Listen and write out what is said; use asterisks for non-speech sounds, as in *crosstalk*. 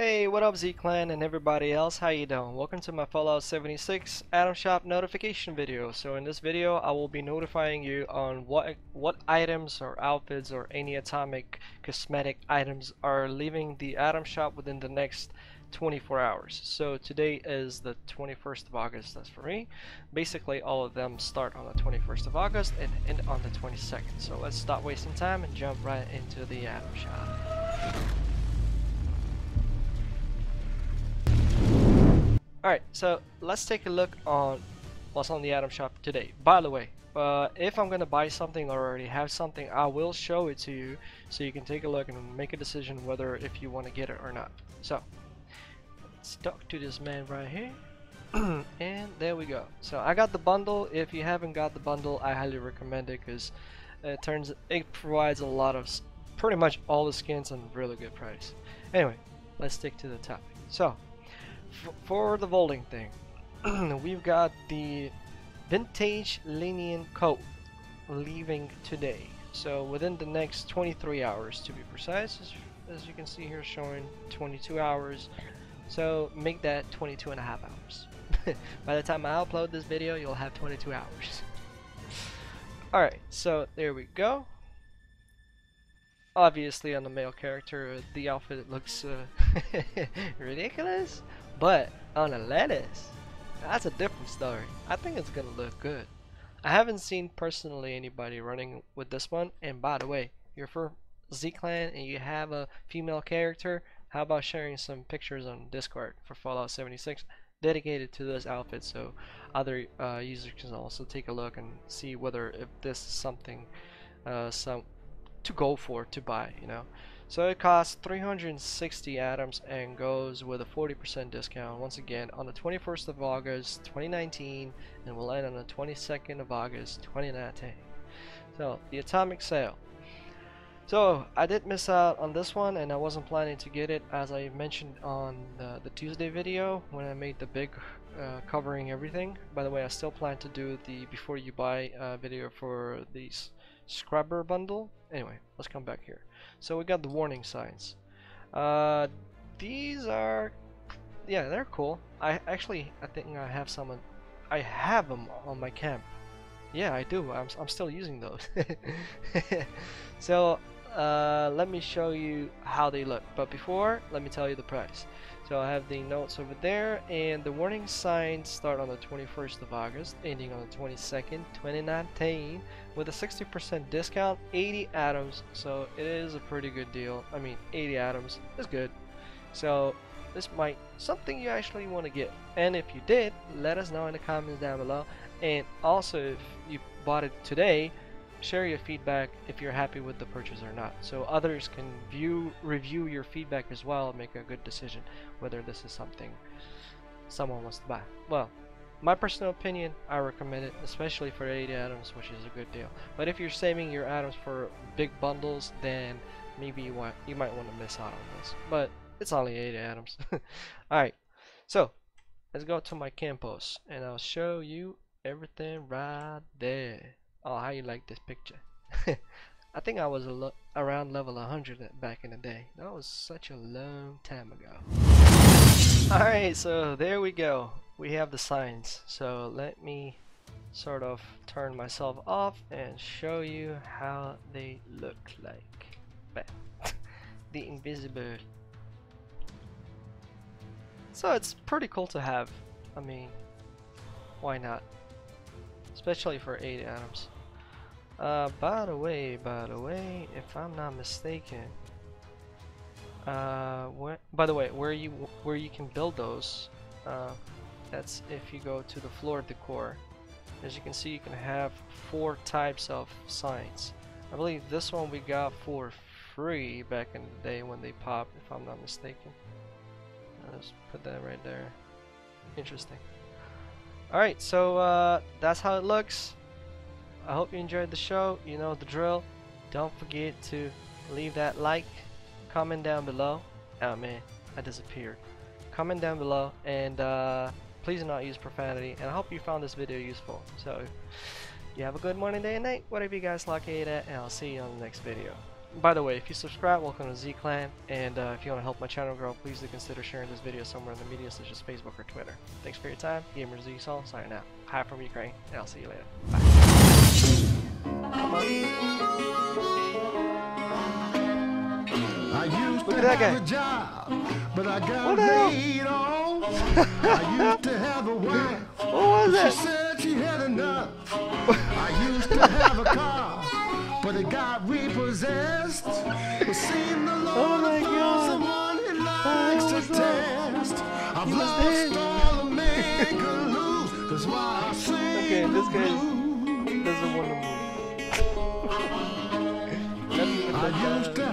Hey, what up Z-Clan and everybody else, how you doing? Welcome to my Fallout 76 Atom Shop notification video. So in this video, I will be notifying you on what what items or outfits or any atomic cosmetic items are leaving the Atom Shop within the next 24 hours. So today is the 21st of August, that's for me. Basically all of them start on the 21st of August and end on the 22nd. So let's stop wasting time and jump right into the Atom Shop. Alright, so let's take a look on what's on the Atom Shop today. By the way, uh, if I'm gonna buy something or already have something, I will show it to you so you can take a look and make a decision whether if you want to get it or not. So, let's talk to this man right here. *clears throat* and there we go. So I got the bundle. If you haven't got the bundle, I highly recommend it because it turns it provides a lot of pretty much all the skins on really good price. Anyway, let's stick to the topic. So for the vaulting thing, *clears throat* we've got the vintage Linen coat leaving today. So within the next 23 hours to be precise, as, as you can see here showing 22 hours. So make that 22 and a half hours. *laughs* By the time I upload this video, you'll have 22 hours. *laughs* Alright, so there we go. Obviously on the male character, the outfit looks uh, *laughs* ridiculous. But on a lettuce, that's a different story. I think it's gonna look good. I haven't seen personally anybody running with this one. And by the way, you're for Z-Clan and you have a female character, how about sharing some pictures on Discord for Fallout 76 dedicated to this outfit so other uh, users can also take a look and see whether if this is something uh, some to go for to buy, you know. So it costs 360 atoms and goes with a 40% discount once again on the 21st of August 2019 and will end on the 22nd of August 2019. So the atomic sale. So I did miss out on this one and I wasn't planning to get it as I mentioned on the, the Tuesday video when I made the big uh, covering everything. By the way I still plan to do the before you buy uh, video for these scrubber bundle. Anyway, let's come back here. So we got the warning signs. Uh, these are, yeah, they're cool. I actually, I think I have some. I have them on my camp. Yeah, I do. I'm, I'm still using those. *laughs* so uh, let me show you how they look. But before, let me tell you the price. So I have the notes over there, and the warning signs start on the 21st of August, ending on the 22nd, 2019, with a 60% discount, 80 atoms. So it is a pretty good deal. I mean, 80 atoms is good. So this might something you actually want to get. And if you did, let us know in the comments down below. And also, if you bought it today, share your feedback if you're happy with the purchase or not. So others can view review your feedback as well and make a good decision whether this is something someone wants to buy. Well my personal opinion I recommend it especially for 80 atoms which is a good deal. But if you're saving your atoms for big bundles then maybe you want you might want to miss out on this. But it's only 80 atoms *laughs* alright so let's go to my campos and I'll show you everything right there Oh, how you like this picture? *laughs* I think I was around level 100 back in the day. That was such a long time ago. Alright, so there we go. We have the signs. So let me sort of turn myself off and show you how they look like. *laughs* the invisible. So it's pretty cool to have. I mean, why not? especially for 8 atoms. Uh, by the way, by the way, if I'm not mistaken, uh, where, by the way, where you where you can build those, uh, that's if you go to the floor decor. As you can see, you can have four types of signs. I believe this one we got for free back in the day when they popped, if I'm not mistaken. Let's put that right there. Interesting. Alright, so uh, that's how it looks. I hope you enjoyed the show. You know the drill. Don't forget to leave that like, comment down below. Oh man, I disappeared. Comment down below and uh, please do not use profanity. And I hope you found this video useful. So, you have a good morning, day, and night. Whatever you guys like it at, and I'll see you on the next video. by the way, if you subscribe, welcome to Z Clan. And uh, if you want to help my channel grow, please do consider sharing this video somewhere in the media, such as Facebook or Twitter. Thanks for your time. Gamer Z Soul signing out. Hi from Ukraine, and I'll see you later. Bye. I used Look to at that guy. job, but I got What the hell? laid off. I used to have a wife, *laughs* What was she that? said she had enough. *laughs* I used to have a car, but it got repossessed. It seemed the oh Lord my God. someone he likes Oh, to test. I've lost all man could lose. That's why I sing Okay, this guy doesn't want to move. I used to.